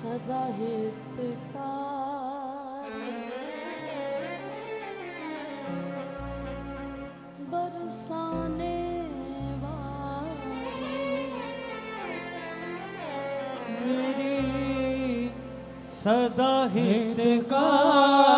सदा हितकार। बरसाने मेरी सदा हितकारी।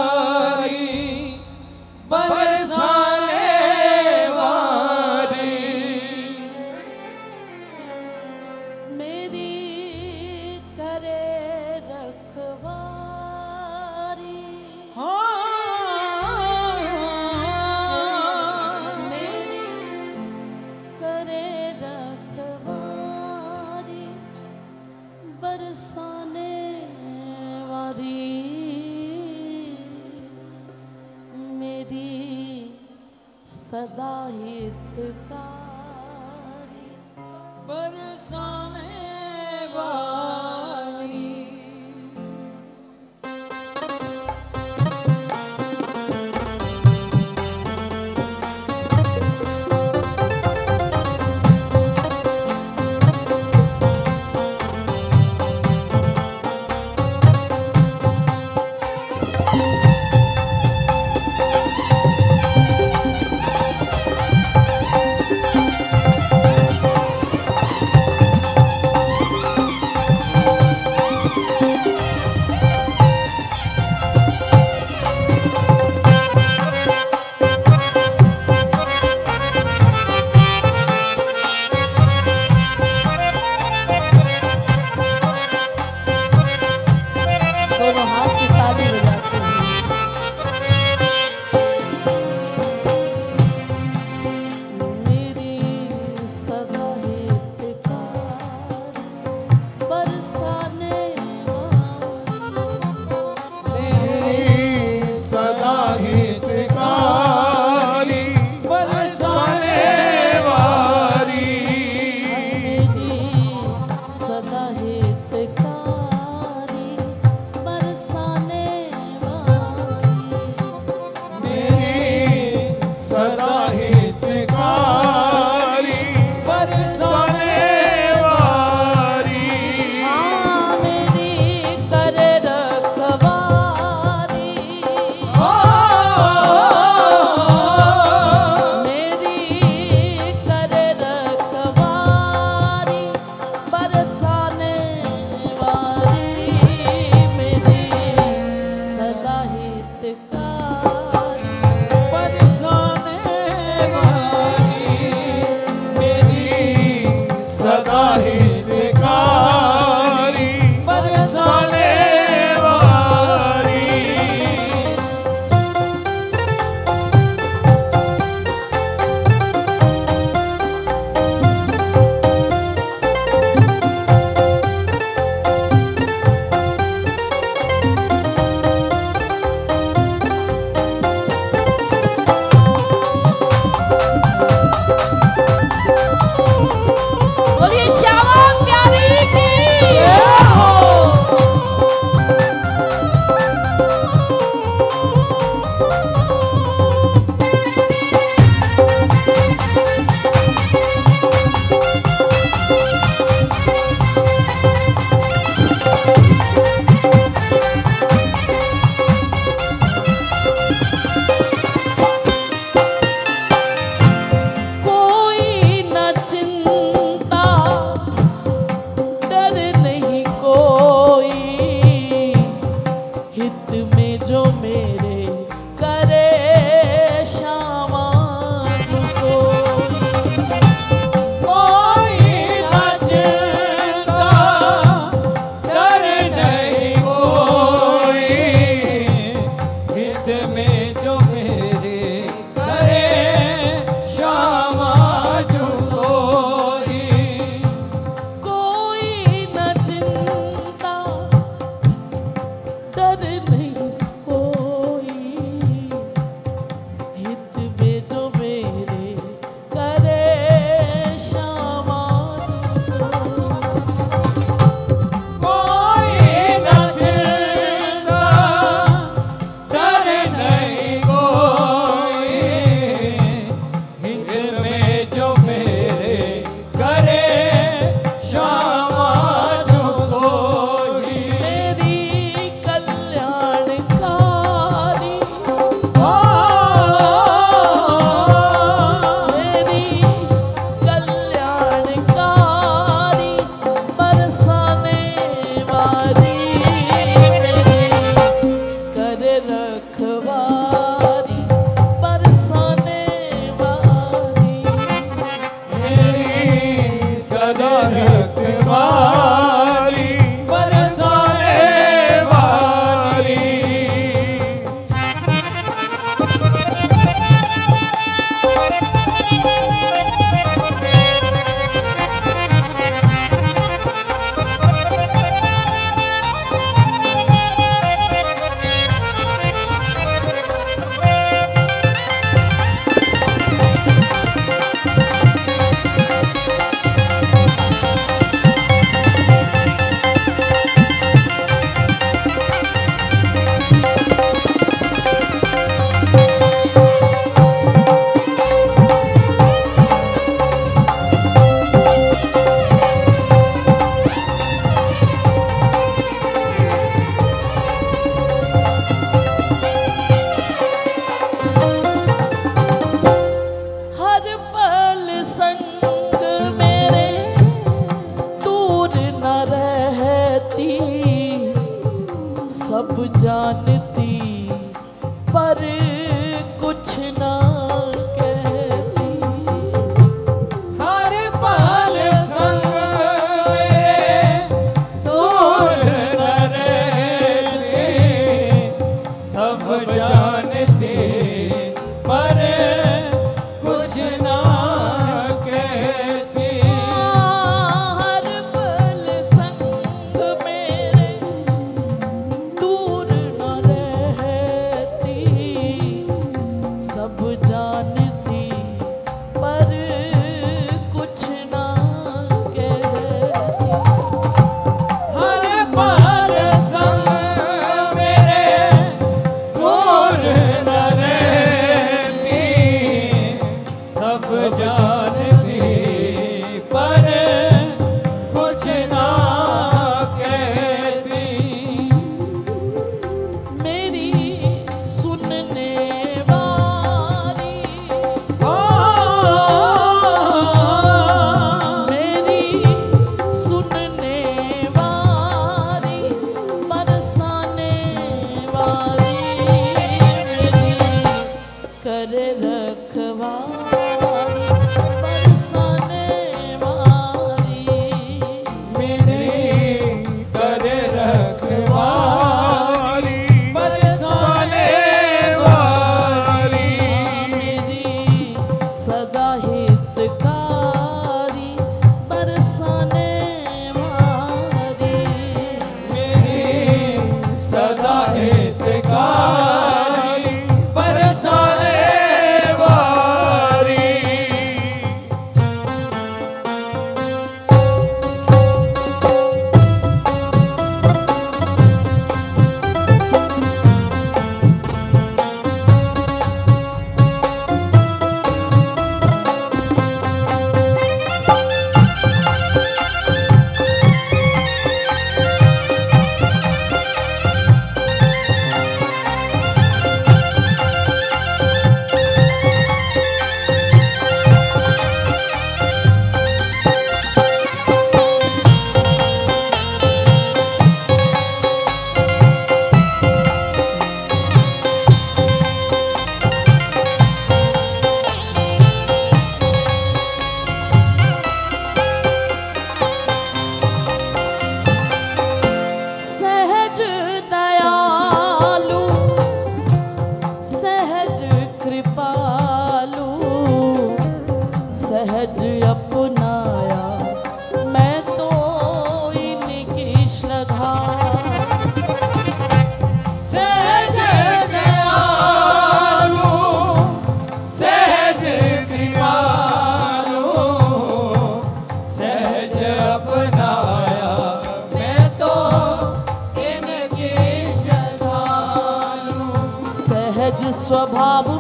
स्वभाव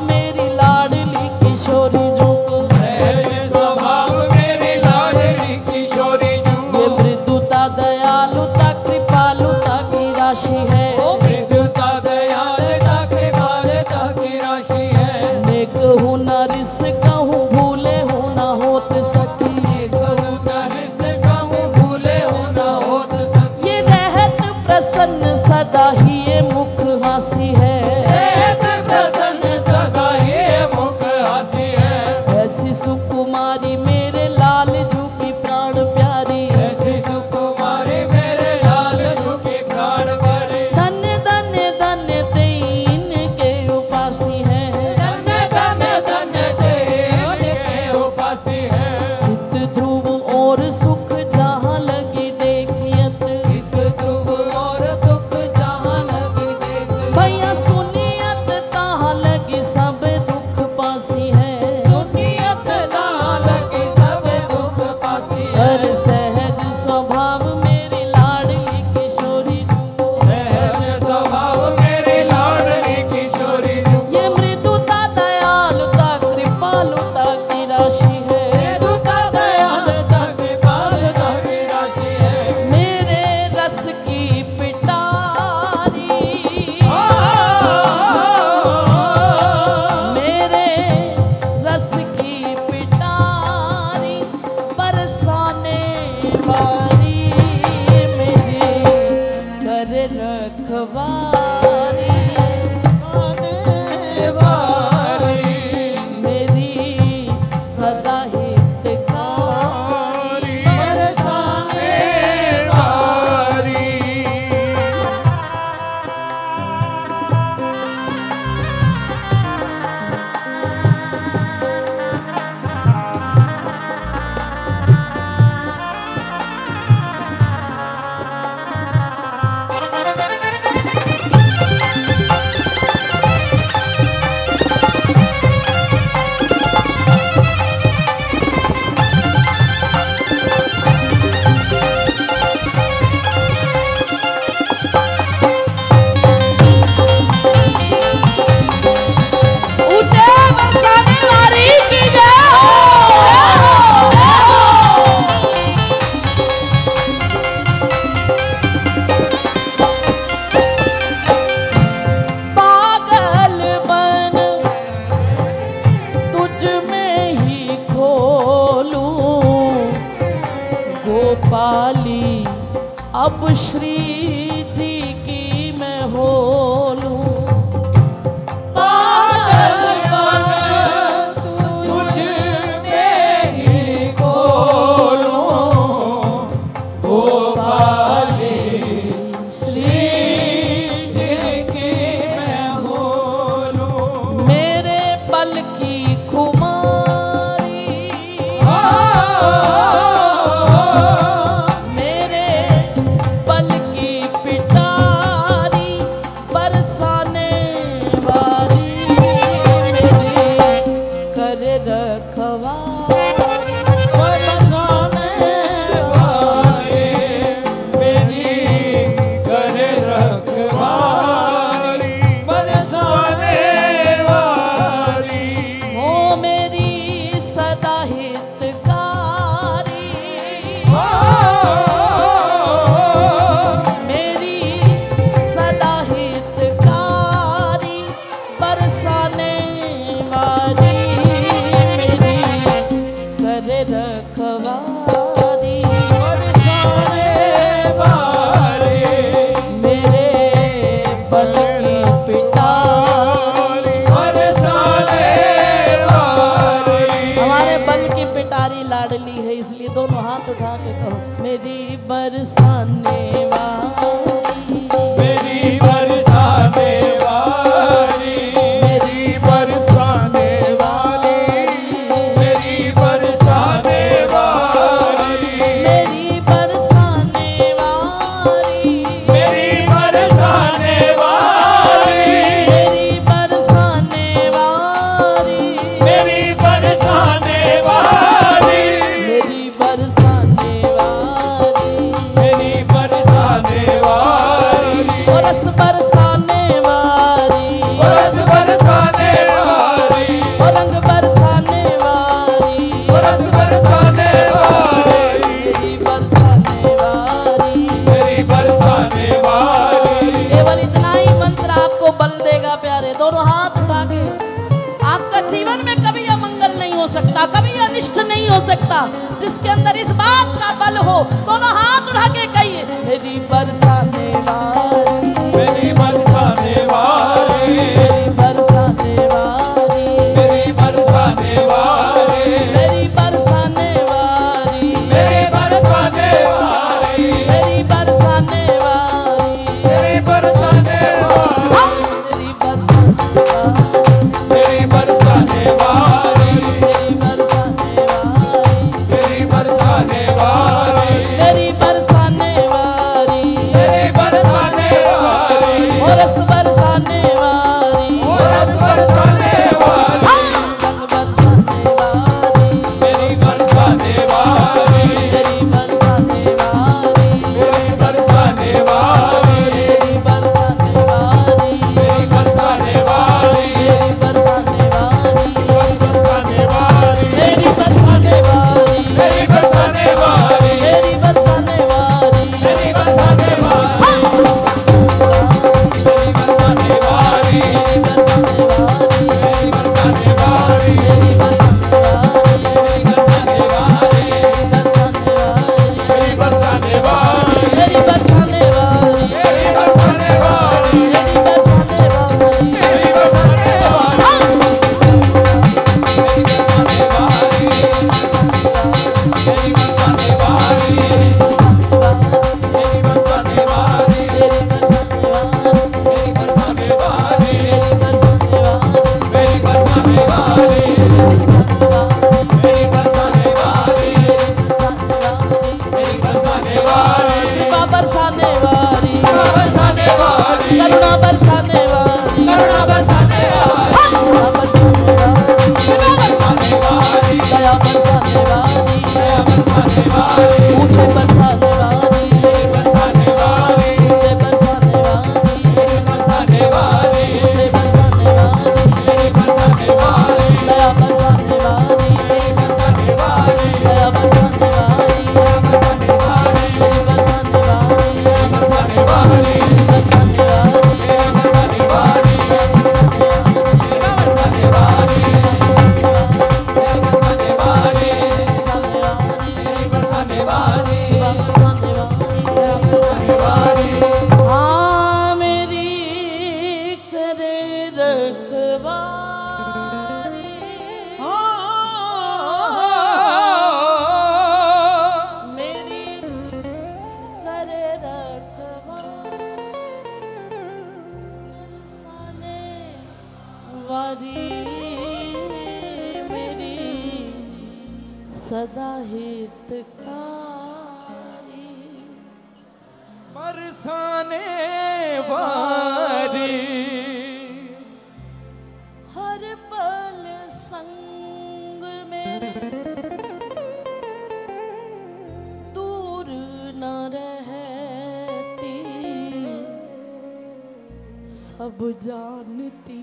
सब जानती,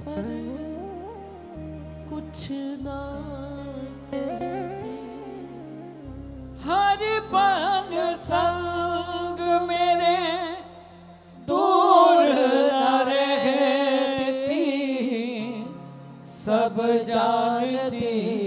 पर कुछ ना कहती। हर पल संग मेरे दूर न रहती, सब जानती।